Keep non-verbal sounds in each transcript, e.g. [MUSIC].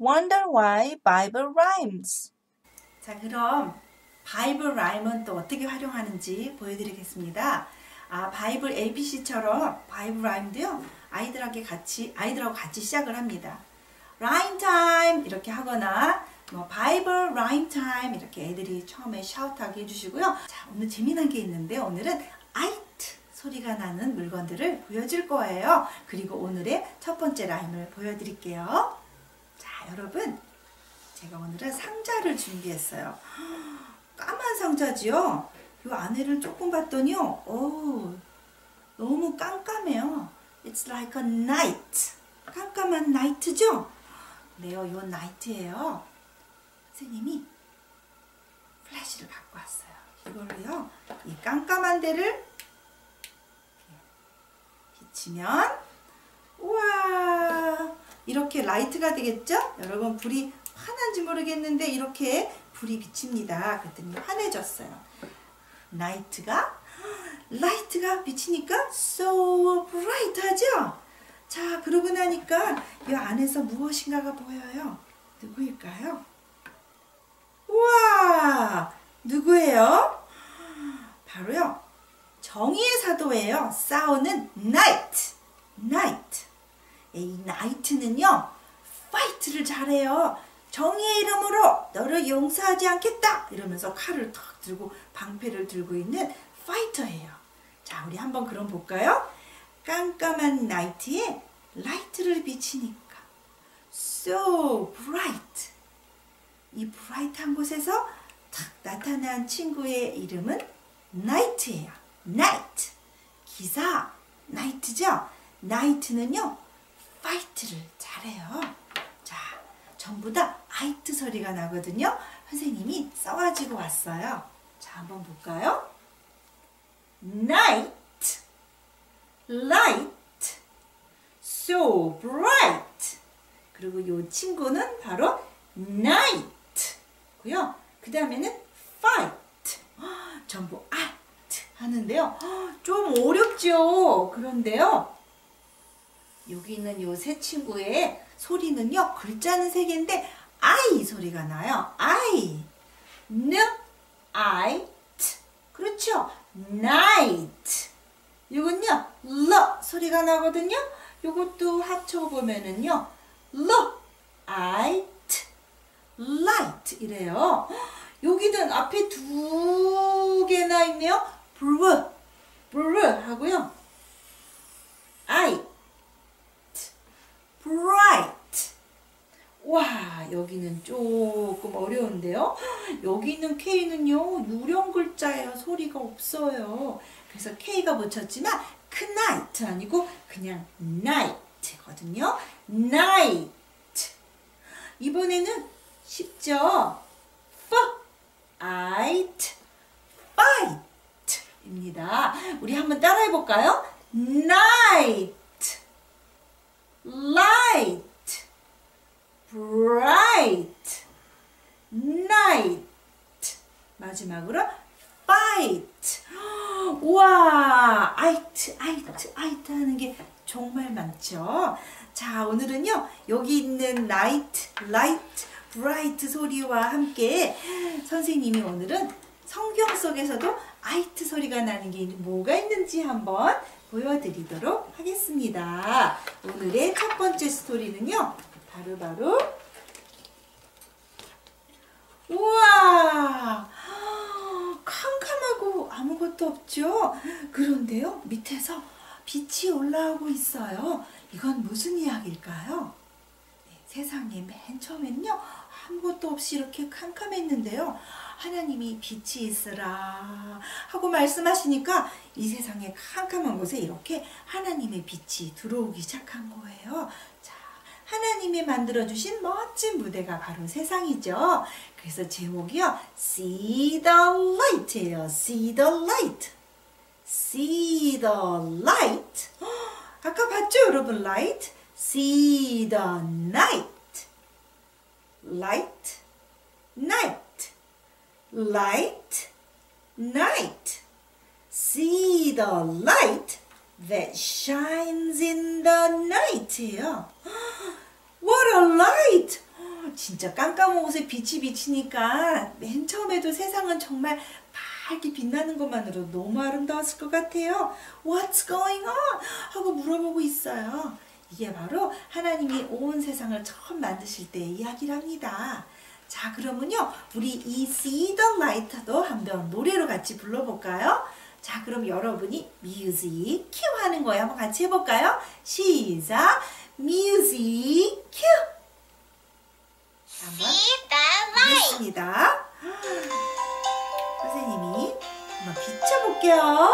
Wonder why Bible rhymes. 자, 그럼 Bible Rhyme은 또 어떻게 활용하는지 보여드리겠습니다. 아, 바이블 ABC처럼 바이블 라임도요, 아이들하고 같이, 아이들하고 같이 시작을 합니다. rhyme time 이렇게 하거나, 뭐, Bible rhyme time 이렇게 애들이 처음에 shout하게 해주시고요. 자, 오늘 재미난 게 있는데, 오늘은 ight 소리가 나는 물건들을 보여줄 거예요. 그리고 오늘의 첫 번째 rhyme을 보여드릴게요. 자, 여러분. 제가 오늘은 상자를 준비했어요. [GASPS] 까만 상자지요. 이 안에를 조금 봤더니요. 오, 너무 깜깜해요. It's like a night. 깜깜한 나이트죠? 네요, 요 나이트예요. 선생님이 플래시를 갖고 왔어요. 이걸로요. 이 깜깜한 데를 비치면 우와 이렇게 light가 되겠죠? 여러분 불이 환한지 모르겠는데 이렇게 불이 비칩니다. 그랬더니 환해졌어요. night가 light가 비치니까 so bright 하죠? 자 그러고 나니까 이 안에서 무엇인가가 보여요. 누구일까요? 우와 누구예요? 바로요 정의의 사도예요. 싸우는 knight 이 knight는요 fight를 잘해요. 정의의 이름으로 너를 용서하지 않겠다 이러면서 칼을 탁 들고 방패를 들고 있는 fighter예요. 자 우리 한번 그럼 볼까요? 깜깜한 night에 light를 비치니까 so bright 이 bright한 곳에서 탁 나타난 친구의 이름은 나이트예요. 나이트 기사 나이트죠? 나이트는요 파이트를 잘해요. 자 전부 다 ight 소리가 나거든요. 선생님이 써가지고 왔어요. 자, 한번 볼까요? Night, light, so bright. 그리고 이 친구는 바로 night고요. 그 다음에는 fight. 전부 art 하는데요. 좀 어렵죠? 그런데요. 여기 있는 요 세 친구의 소리는요. 글자는 세 개인데 I 소리가 나요. N, I, T. 그렇죠. night. 이건요. L 소리가 나거든요. 이것도 합쳐보면은요. L, I, T. light 이래요. 여기는 앞에 두 개나 있네요. blue, 하고요. I, bright. 와, 여기는 조금 어려운데요. [GASPS] 여기 있는 K는요, 유령 글자예요. 소리가 없어요. 그래서 K가 붙였지만, 큰 night 아니고, 그냥 night거든요. night. 이번에는 쉽죠? fight, fight 입니다. 우리 한번 따라해 볼까요? night. Light, bright, night. 마지막으로 fight. [GASPS] 와, 아이트, 아이트, 아이트 하는 게 정말 많죠. 자, 오늘은요, 여기 있는 night, light, bright 소리와 함께 선생님이 오늘은 성경 속에서도 아이트 소리가 나는 게 뭐가 있는지 한번 보여드리도록 하겠습니다. 오늘의 첫 번째 스토리는요. 바로바로 바로 우와 캄캄하고 아무것도 없죠. 그런데요 밑에서 빛이 올라오고 있어요. 이건 무슨 이야기일까요? 네, 세상에 맨 처음에는요 아무것도 없이 이렇게 캄캄했는데요. 하나님이 빛이 있으라 하고 말씀하시니까 이 세상에 캄캄한 곳에 이렇게 하나님의 빛이 들어오기 시작한 거예요. 자, 하나님이 만들어주신 멋진 무대가 바로 세상이죠. 그래서 제목이요. See the light예요. See the light. See the light. 아까 봤죠, 여러분? light. See the night. light, night. Light, night. See the light that shines in the night예요. [GASPS] What a light! [GASPS] 진짜 깜깜한 옷에 빛이 비치니까 맨 처음에도 세상은 정말 밝게 빛나는 것만으로 너무 아름다웠을 것 같아요. What's going on? 하고 물어보고 있어요. 이게 바로 하나님이 온 세상을 처음 만드실 때의 이야기랍니다. 자, 그러면요. 우리 이 the Light도 한번 노래로 같이 불러볼까요? 자, 그럼 여러분이 music cue 하는 거예요. 한번 같이 해볼까요? 시작! music cue! 한번. 했습니다. 선생님이 한번 비춰볼게요.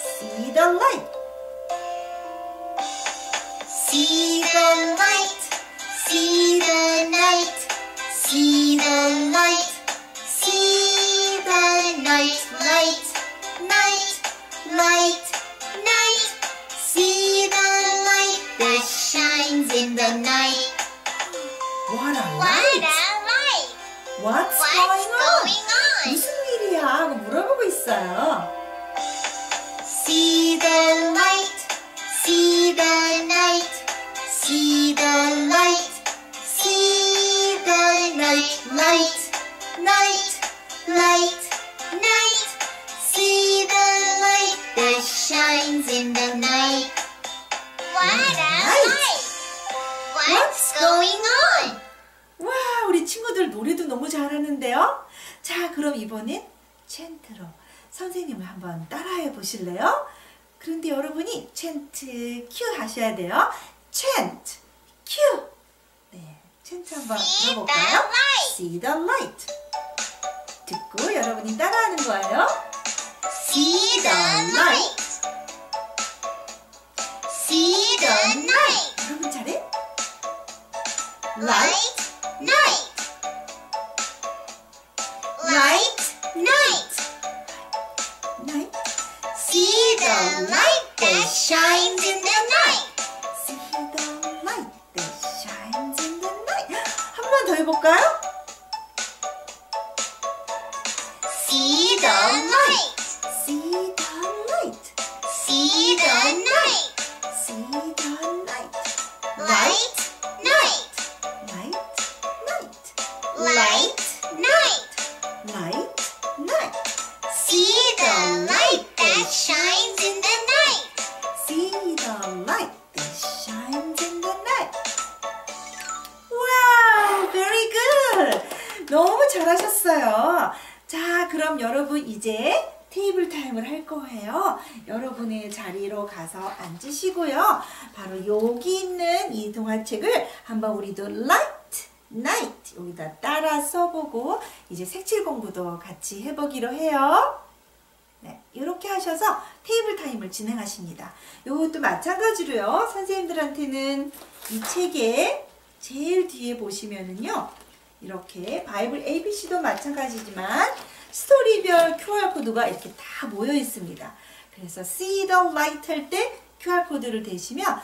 See the light. See the light. Going on? 와, 우리 친구들 노래도 너무 잘하는데요? 자, 그럼 이번엔 챈트로 선생님을 한번 따라해 보실래요? 그런데 여러분이 챈트 큐 하셔야 돼요. 챈트 큐. 네, 챈트 한번 들어볼까요? See the light. 듣고 여러분이 따라하는 거예요. See the light. See the night. 여러분 잘해? Light, night. Light, night. night. See the light that shines in the night. See the light that shines in the night. 한 번 더 해볼까요? Time을 할 거예요. 여러분의 자리로 가서 앉으시고요. 바로 여기 있는 이 동화책을 한번 우리도 light, night 여기다 따라 써보고 이제 색칠 공부도 같이 해보기로 해요. 네, 이렇게 하셔서 table time을 진행하십니다. 이것도 마찬가지로요. 선생님들한테는 이 책의 제일 뒤에 보시면은요. 이렇게 Bible ABC도 마찬가지지만 스토리별 QR코드가 이렇게 다 모여 있습니다. 그래서 See the light 할 때 QR코드를 대시면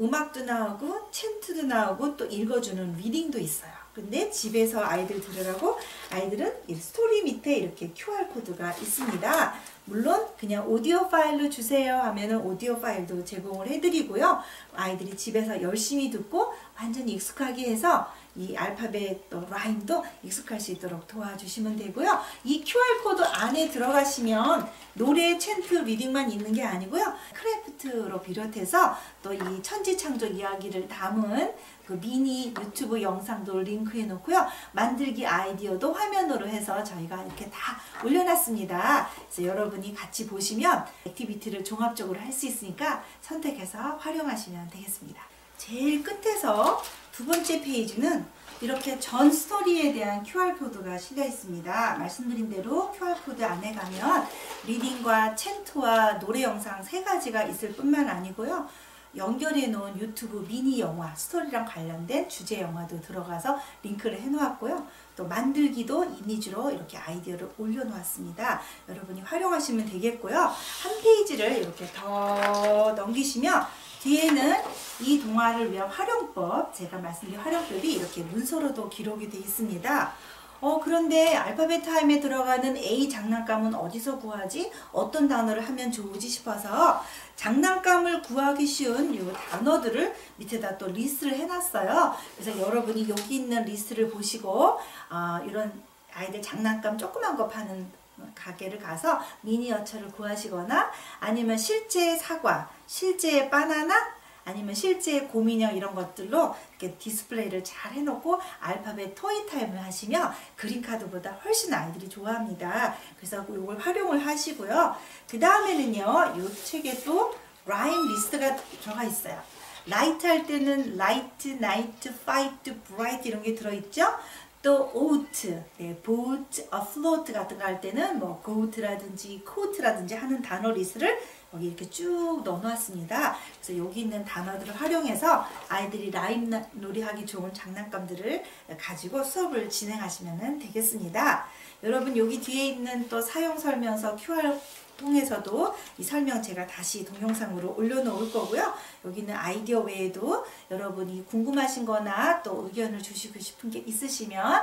음악도 나오고 chant도 나오고 또 읽어주는 reading도 있어요. 근데 집에서 아이들 들으라고 아이들은 이 스토리 밑에 이렇게 QR 코드가 있습니다. 물론 그냥 오디오 파일로 주세요 하면은 오디오 파일도 제공을 해드리고요. 아이들이 집에서 열심히 듣고 완전히 익숙하게 해서 이 알파벳 또 rhyme도 익숙할 수 있도록 도와주시면 되고요. 이 QR 코드 안에 들어가시면 노래, chant, reading만 있는 게 아니고요. craft로 비롯해서 또 이 천지창조 이야기를 담은 그 미니 유튜브 영상도 링크해 놓고요. 만들기 아이디어도 화면으로 해서 저희가 이렇게 다 올려놨습니다. 그래서 여러분이 같이 보시면 activity를 종합적으로 할 수 있으니까 선택해서 활용하시면 되겠습니다. 제일 끝에서 두 번째 페이지는 이렇게 전 스토리에 대한 QR코드가 실려 있습니다. 말씀드린 대로 QR코드 안에 가면 reading과 chant와 노래 영상 세 가지가 있을 뿐만 아니고요. 연결해 놓은 유튜브 미니 영화 스토리랑 관련된 주제 영화도 들어가서 링크를 해 놓았고요. 또 만들기도 이미지로 이렇게 아이디어를 올려 놓았습니다. 여러분이 활용하시면 되겠고요. 한 페이지를 이렇게 더 넘기시면 뒤에는 이 동화를 위한 활용법, 제가 말씀드린 활용법이 이렇게 문서로도 기록이 되어 있습니다. 어, 그런데 알파벳 time에 들어가는 A 장난감은 어디서 구하지? 어떤 단어를 하면 좋을지 싶어서 장난감을 구하기 쉬운 이 단어들을 밑에다 또 리스트를 해놨어요. 그래서 여러분이 여기 있는 리스트를 보시고 아, 이런 아이들 장난감 조그만 거 파는 가게를 가서 미니어처를 구하시거나 아니면 실제 사과, 실제 바나나 아니면 실제 곰인형 이런 것들로 이렇게 디스플레이를 잘 해놓고 알파벳 toy time을 하시면 그림카드보다 훨씬 아이들이 좋아합니다. 그래서 이걸 활용을 하시고요. 그 다음에는요, 이 책에 또 rhyme 리스트가 들어가 있어요. light 할 때는 light, night, fight, bright 이런 게 들어있죠. 또 oat, 네, boat, afloat 같은 거 할 때는 뭐 goat라든지 coat라든지 하는 단어 리스트를 여기 이렇게 쭉 넣어놨습니다. 그래서 여기 있는 단어들을 활용해서 아이들이 라임 나- 놀이하기 좋은 장난감들을 가지고 수업을 진행하시면 되겠습니다. 여러분 여기 뒤에 있는 또 사용 설명서 QR 통해서도 이 설명 제가 다시 동영상으로 올려놓을 거고요. 여기 있는 아이디어 외에도 여러분이 궁금하신 거나 또 의견을 주시고 싶은 게 있으시면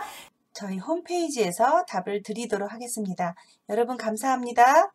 저희 홈페이지에서 답을 드리도록 하겠습니다. 여러분 감사합니다.